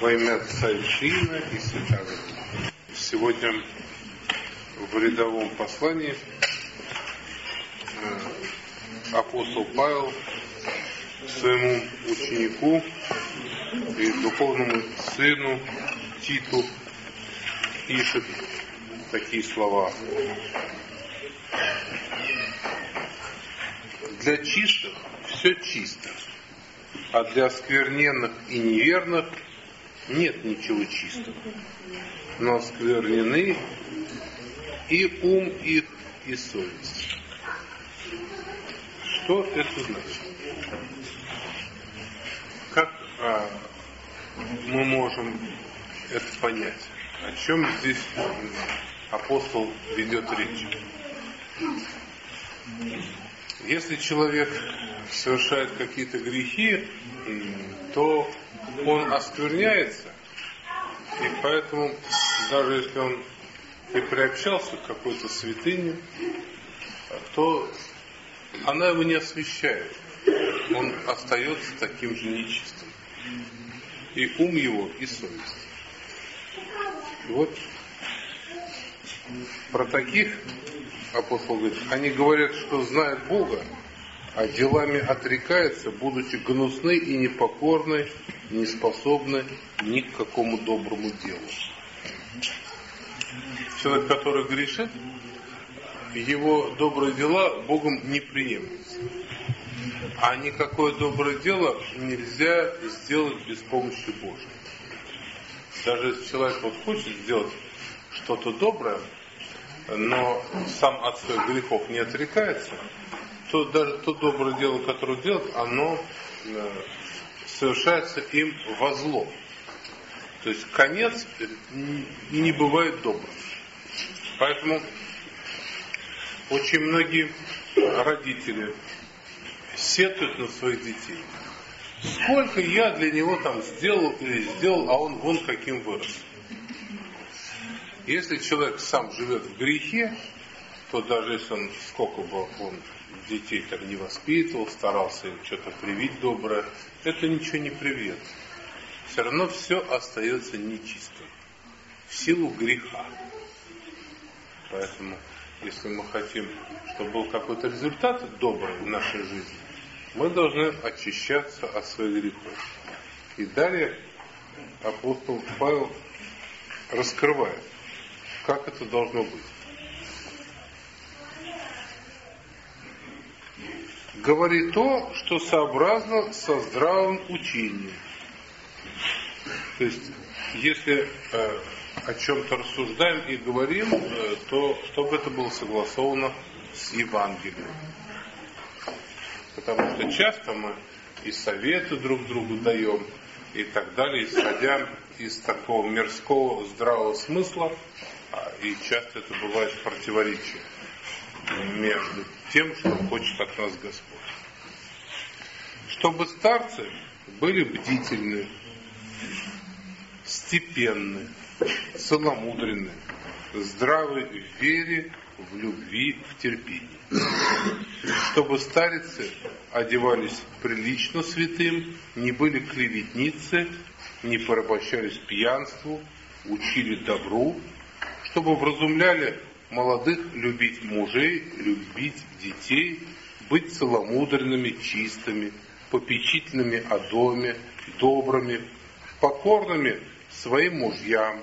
Во имя Отца и Сына и Святого Сегодня в рядовом послании э, апостол Павел своему ученику и духовному сыну Титу пишет такие слова. Для чистых все чисто, а для оскверненных и неверных нет ничего чистого. Но осквернены и ум их, и совесть. Что это значит? Как а, мы можем это понять? О чем здесь апостол ведет речь? Если человек совершает какие-то грехи, то он оскверняется, и поэтому даже если он и приобщался к какой-то святыне, то она его не освещает. Он остается таким же нечистым. И ум его, и совесть. Вот про таких апостол говорит, они говорят, что знают Бога, а делами отрекаются, будучи гнусны и непокорны, не способны ни к какому доброму делу. Человек, который грешит, его добрые дела Богом не приемлются. А никакое доброе дело нельзя сделать без помощи Божьей. Даже если человек вот хочет сделать что-то доброе, но сам от своих грехов не отрекается, то даже то доброе дело, которое делает, оно э, совершается им во зло. То есть конец не бывает добрым. Поэтому очень многие родители сетуют на своих детей. Сколько я для него там сделал или сделал, а он вон каким вырос. Если человек сам живет в грехе, то даже если он, сколько бы он детей там не воспитывал, старался им что-то привить доброе, это ничего не приведет. Все равно все остается нечистым. В силу греха. Поэтому, если мы хотим, чтобы был какой-то результат добрый в нашей жизни, мы должны очищаться от своих грехов. И далее апостол Павел раскрывает, как это должно быть. Говори то, что сообразно со здравым учением. То есть, если э, о чем-то рассуждаем и говорим, э, то чтобы это было согласовано с Евангелием. Потому что часто мы и советы друг другу даем, и так далее, исходя из такого мирского здравого смысла, и часто это бывает противоречие между тем, что хочет от нас Господь. Чтобы старцы были бдительны, степенны, целомудренны, здравы в вере, в любви, в терпении. Чтобы старицы одевались прилично святым, не были клеветницы, не порабощались пьянству, учили добру, чтобы вразумляли молодых любить мужей, любить детей, быть целомудренными, чистыми, попечительными о доме, добрыми, покорными своим мужьям,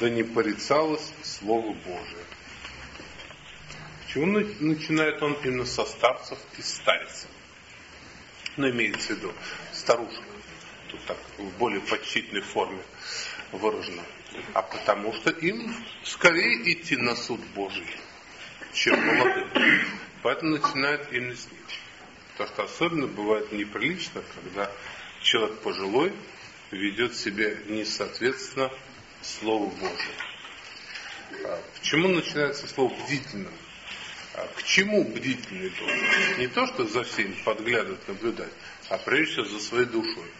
да не порицалось Слово Божие. Почему начинает он именно со старцев и старцев? Ну, имеется в виду старушек. Тут так в более почтительной форме выражено. А потому что им скорее идти на суд Божий, чем молодым. Поэтому начинает именно с них. Потому что особенно бывает неприлично, когда человек пожилой ведет себя несоответственно Слову. А почему начинается слово бдительным? А к чему бдительный должен? Не то, что за всеми подглядывать, наблюдать, а прежде всего за своей душой.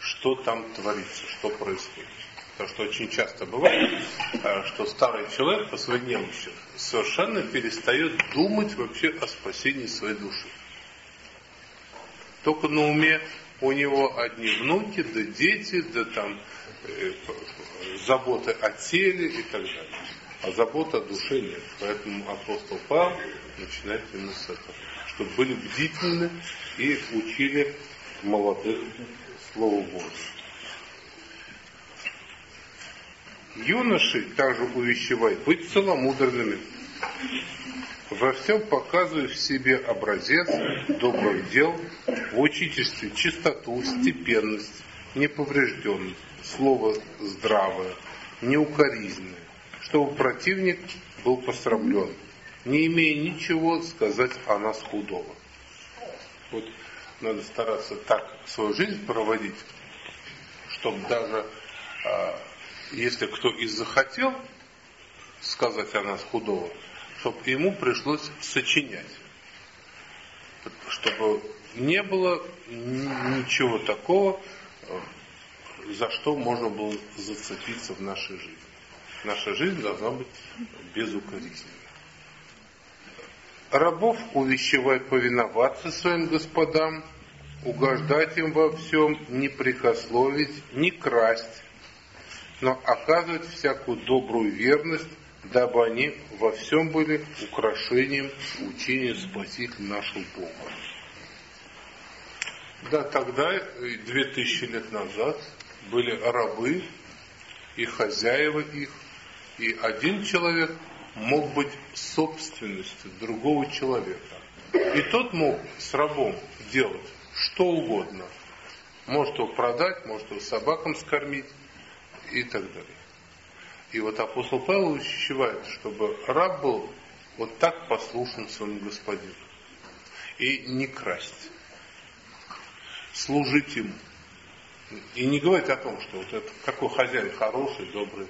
Что там творится, что происходит. Потому что очень часто бывает, а, что старый человек по своей немощи совершенно перестает думать вообще о спасении своей души. Только на уме у него одни внуки, да дети, да там э, заботы о теле и так далее. А заботы о душе нет. Поэтому апостол Павел начинает именно с этого. Чтобы были бдительны и учили молодых Слову Божию. Юноши также увещевают быть целомудренными, во всем показывая в себе образец добрых дел, в учительстве чистоту, степенность, неповрежденность, слово здравое, неукоризненное, чтобы противник был посрамлен, не имея ничего сказать о нас худого. Вот надо стараться так свою жизнь проводить, чтобы даже а, если кто и захотел сказать о нас худого, чтобы ему пришлось сочинять. Чтобы не было ничего такого, за что можно было зацепиться в нашей жизни. Наша жизнь должна быть безукоризненной. Рабов увещевай повиноваться своим господам, угождать им во всем, не прикословить, не красть, но оказывать всякую добрую верность, дабы они во всем были украшением учения Спасителя нашего Бога. Да, тогда, две тысячи лет назад, были рабы и хозяева их, и один человек мог быть собственностью другого человека. И тот мог с рабом делать что угодно. Может его продать, может его собакам скормить, и так далее. И вот апостол Павел увещевает, чтобы раб был вот так послушен своему господину. И не красть. Служить ему. И не говорить о том, что вот это какой хозяин хороший, добрый.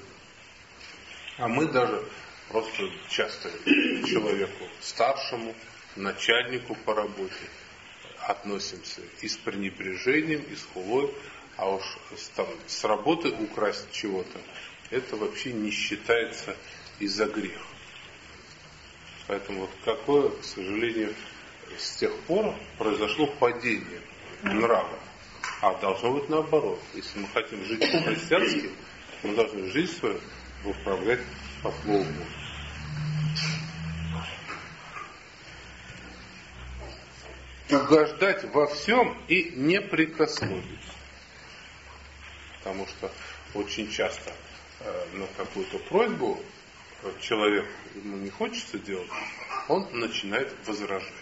А мы даже просто часто человеку старшему, начальнику по работе относимся и с пренебрежением, и с хулой, а уж там, с работы украсть чего-то, это вообще не считается из-за грех. Поэтому вот какое, к сожалению, с тех пор произошло падение нрава. А должно быть наоборот. Если мы хотим жить по-христиански, мы должны жизнь свою выправлять по Слову. Угождать во всем и не прикословить. Потому что очень часто э, на какую-то просьбу человек ему не хочется делать, он начинает возражать.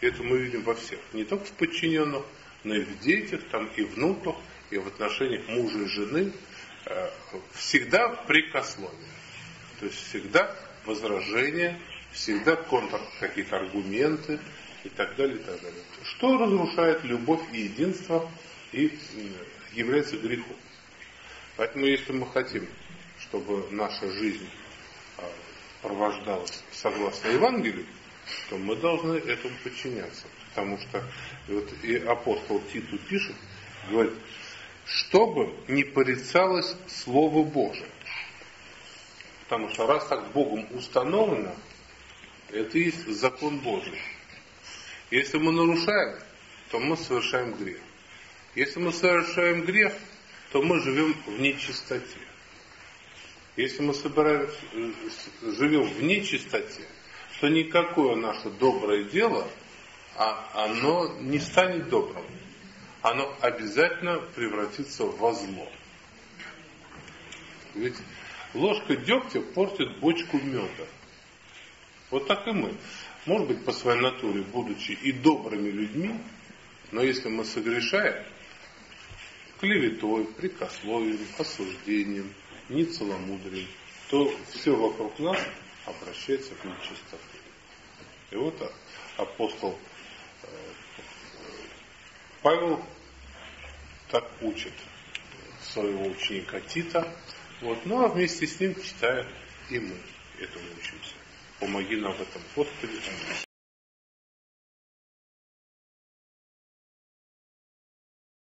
И это мы видим во всех, не только в подчиненных, но и в детях, там, и внуках, и в отношениях мужа и жены. Э, всегда прикословие. То есть всегда возражение, всегда контр какие-то аргументы и так далее, и так далее. Что разрушает любовь и единство и является грехом. Поэтому если мы хотим, чтобы наша жизнь а, провождалась согласно Евангелию, то мы должны этому подчиняться. Потому что вот и апостол Титу пишет, говорит, чтобы не порицалось Слово Божие. Потому что раз так Богом установлено, это и есть закон Божий. Если мы нарушаем, то мы совершаем грех. Если мы совершаем грех, то мы живем в нечистоте. Если мы собираем, живем в нечистоте, то никакое наше доброе дело, а оно не станет добрым. Оно обязательно превратится во зло. Ведь ложка дегтя портит бочку меда. Вот так и мы. Может быть, по своей натуре, будучи и добрыми людьми, но если мы согрешаем, клеветой, прикословием, осуждением, нецеломудрием, то все вокруг нас обращается к нечистоту. И вот апостол э, Павел так учит своего ученика Тита, вот, ну а вместе с ним читаем и мы этому учимся. Помоги нам в этом, Господи.